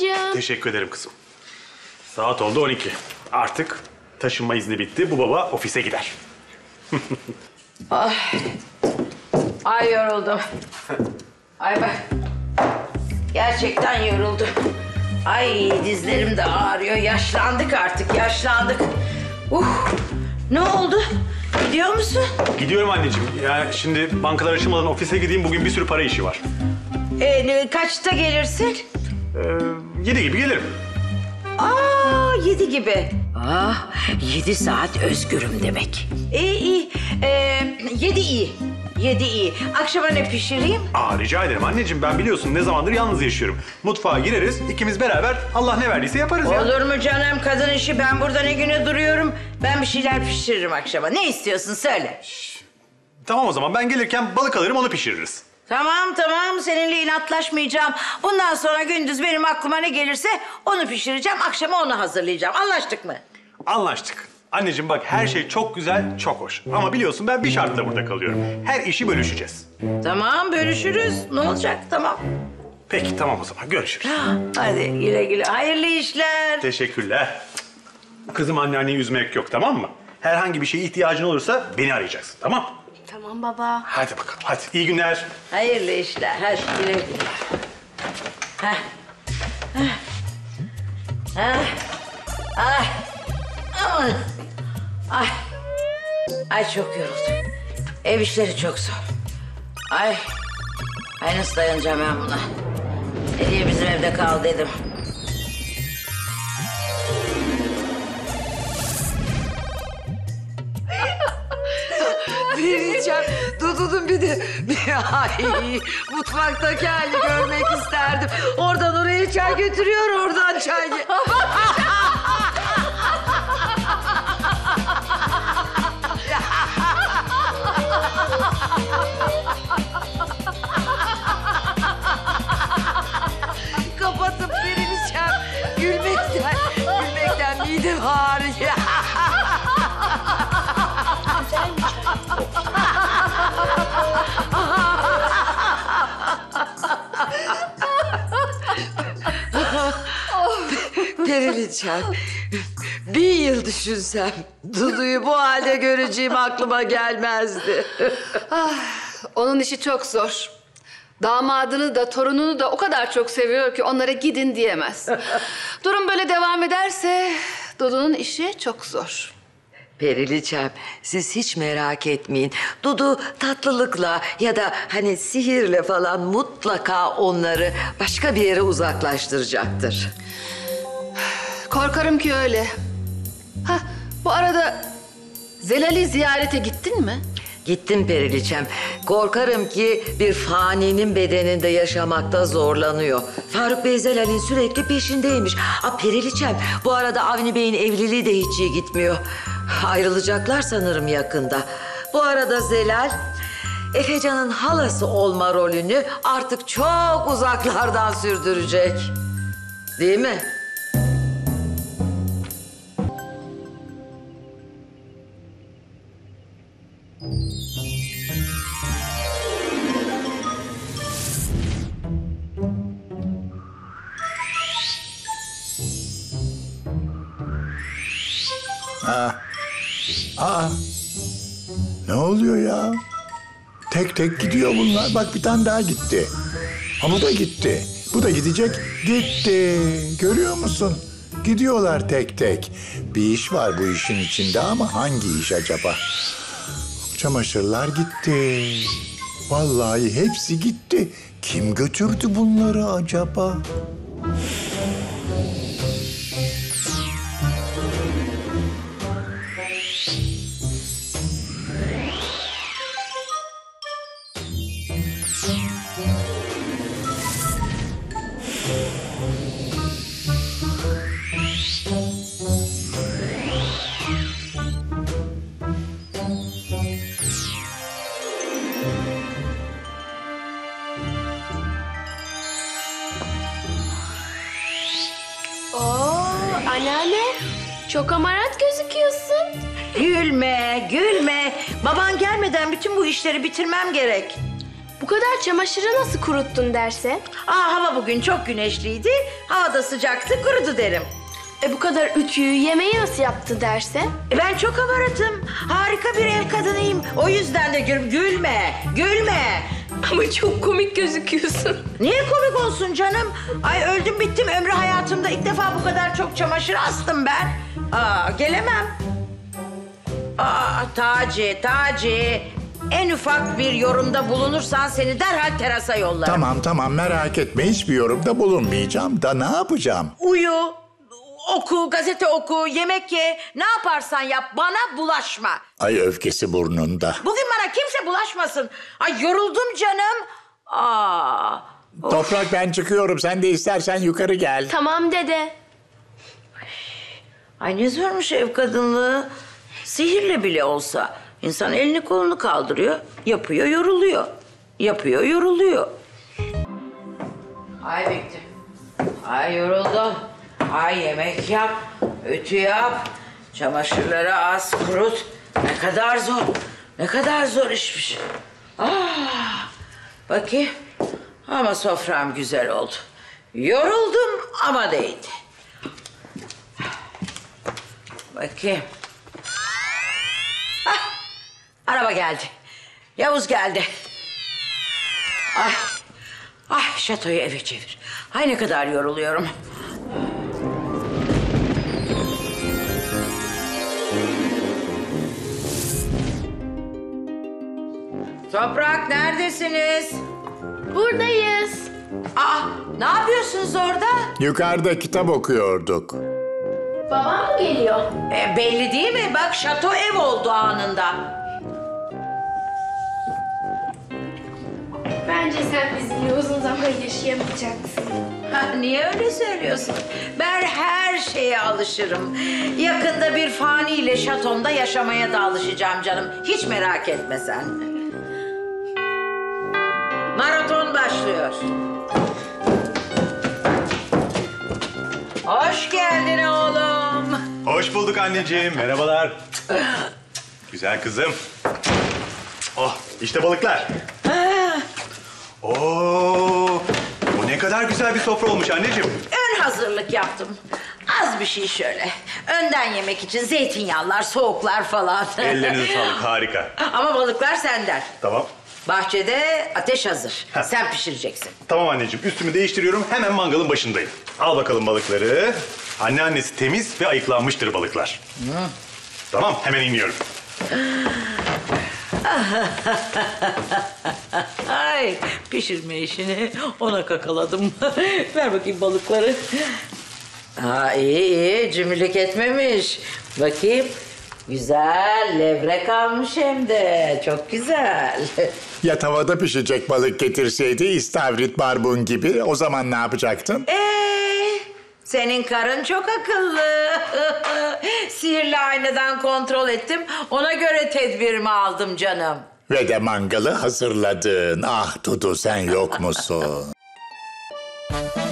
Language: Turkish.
babacığım. Teşekkür ederim kızım. Saat oldu 12. Artık taşınma izni bitti. Bu baba ofise gider. Ay yoruldum. Ay bak. Gerçekten yoruldum. Ay dizlerim de ağrıyor. Yaşlandık artık, yaşlandık. Uh, ne oldu? Gidiyor musun? Gidiyorum anneciğim. Yani şimdi bankalar açılmadan ofise gideyim. Bugün bir sürü para işi var. Ee, kaçta gelirsin? Ee, yedi gibi gelirim. Aa, yedi gibi. Ah, yedi saat özgürüm demek. İyi, iyi. Ee, yedi iyi. Yedi iyi. Akşama ne pişireyim? Aa rica ederim anneciğim. Ben biliyorsun ne zamandır yalnız yaşıyorum. Mutfağa gireriz. ikimiz beraber Allah ne verdiyse yaparız ya. Olur mu canım kadın işi? Ben burada ne güne duruyorum. Ben bir şeyler pişiririm akşama. Ne istiyorsun söyle. Tamam o zaman ben gelirken balık alırım onu pişiririz. Tamam tamam seninle inatlaşmayacağım. Bundan sonra gündüz benim aklıma ne gelirse onu pişireceğim. Akşama onu hazırlayacağım. Anlaştık mı? Anlaştık. Anneciğim bak her şey çok güzel, çok hoş. Ama biliyorsun ben bir şartla burada kalıyorum. Her işi bölüşeceğiz. Tamam bölüşürüz. Ne olacak tamam. Peki tamam o zaman görüşürüz. Ha, Hadi güle güle. Hayırlı işler. Teşekkürler. Kızım anneanneyi üzmek yok tamam mı? Herhangi bir şeye ihtiyacın olursa beni arayacaksın tamam Tamam baba. Hadi bakalım hadi iyi günler. Hayırlı işler. Hadi güle güle. Heh. Heh. Ay. Aman. Ay. Ay çok yoruldum. Ev işleri çok zor. Ay. Ay nasıl dayanacağım ben buna? Ne diye bizim evde kal dedim. Vereceğim. Dudu'nun bir de ay mutfaktaki halini görmek isterdim. Oradan oraya çay götürüyor, oradan çay. Kapatıp verileceğim. Gülmekten, gülmekten midem ağrıyor. Periliçem. Bir yıl düşünsem Dudu'yu bu halde göreceğim aklıma gelmezdi. Onun işi çok zor. Damadını da torununu da o kadar çok seviyor ki onlara gidin diyemez. Durum böyle devam ederse Dudu'nun işi çok zor. Periliçem siz hiç merak etmeyin. Dudu tatlılıkla ya da hani sihirle falan mutlaka onları başka bir yere uzaklaştıracaktır. Korkarım ki öyle. Ha, bu arada Zelal'i ziyarete gittin mi? Gittim Periliçem. Korkarım ki bir faninin bedeninde yaşamakta zorlanıyor. Faruk Bey Zelal'in sürekli peşindeymiş. Aa, Periliçem bu arada Avni Bey'in evliliği de hiç iyi gitmiyor. Ayrılacaklar sanırım yakında. Bu arada Zelal Efecan'ın halası olma rolünü artık çok uzaklardan sürdürecek. Değil mi? Ne oluyor ya? Tek tek gidiyor bunlar. Bak bir tane daha gitti. Ha bu da gitti. Bu da gidecek. Gitti. Görüyor musun? Gidiyorlar tek tek. Bir iş var bu işin içinde ama hangi iş acaba? Çamaşırlar gitti. Vallahi hepsi gitti. Kim götürdü bunları acaba? Anneanne. Çok amarat gözüküyorsun. Gülme, gülme. Baban gelmeden bütün bu işleri bitirmem gerek. Bu kadar çamaşırı nasıl kuruttun derse? Aa hava bugün çok güneşliydi. Havada sıcaktı kurudu derim. E bu kadar ütüyü, yemeği nasıl yaptı derse? E, ben çok hamaratım. Harika bir ev kadınıyım. O yüzden de gül, gülme, gülme. Ama çok komik gözüküyorsun. Niye komik olsun canım? Ay öldüm bittim ömrü hayatımda ilk defa bu kadar çok çamaşır astım ben. Aa gelemem. Aa Taci, Taci. En ufak bir yorumda bulunursan seni derhal terasa yollarım. Tamam tamam merak etme hiçbir yorumda bulunmayacağım da ne yapacağım? Uyu, oku, gazete oku, yemek ye. Ne yaparsan yap bana bulaşma. Ay öfkesi burnunda. Bugün bana kimse bulaşmasın. Ay yoruldum canım. Aa. Toprak ben çıkıyorum sen de istersen yukarı gel. Tamam dede. Ay ne zormuş ev kadınlığı. Sihirle bile olsa insan elini kolunu kaldırıyor, yapıyor, yoruluyor. Yapıyor, yoruluyor. Ay bitti. Ay yoruldum. Ay yemek yap, ütü yap, çamaşırları az kurut. Ne kadar zor, ne kadar zor işmiş. Ah, bakayım. Ama sofram güzel oldu. Yoruldum ama değdi. Bakayım. Ah, araba geldi. Yavuz geldi. Ay, ay şatoyu eve çevir. Ay ne kadar yoruluyorum. Toprak neredesiniz? Buradayız. Aa, ne yapıyorsunuz orada? Yukarıda kitap okuyorduk. Babam mı geliyor? E, belli değil mi? Bak şato ev oldu anında. Bence sen bizimle uzun zaman yaşayamayacaksın. Ha, niye öyle söylüyorsun? Ben her şeye alışırım. Yakında bir faniyle şatomda yaşamaya da alışacağım canım. Hiç merak etme sen. Başlıyor. Hoş geldin oğlum. Hoş bulduk anneciğim. Merhabalar. Güzel kızım. Oh, işte balıklar. Oo, bu ne kadar güzel bir sofra olmuş anneciğim. Ön hazırlık yaptım. Az bir şey şöyle. Önden yemek için zeytinyağlar, soğuklar falan. Ellerinize sağlık, harika. Ama balıklar senden. Tamam. Bahçede ateş hazır. Sen pişireceksin. Tamam anneciğim, üstümü değiştiriyorum. Hemen mangalın başındayım. Al bakalım balıkları. Anneannesi temiz ve ayıklanmıştır balıklar. Tamam, hemen iniyorum. Ay pişirme işini ona kakaladım. Ver bakayım balıkları. Ha iyi iyi cimrilik etmemiş. Bakayım. Güzel levrek almış hem de. Çok güzel. Ya tavada pişecek balık getirseydi istavrit barbun gibi o zaman ne yapacaktın? Ee, senin karın çok akıllı. Sihirli aynadan kontrol ettim. Ona göre tedbirimi aldım canım. Ve de mangalı hazırladın. Ah Dudu sen yok musun?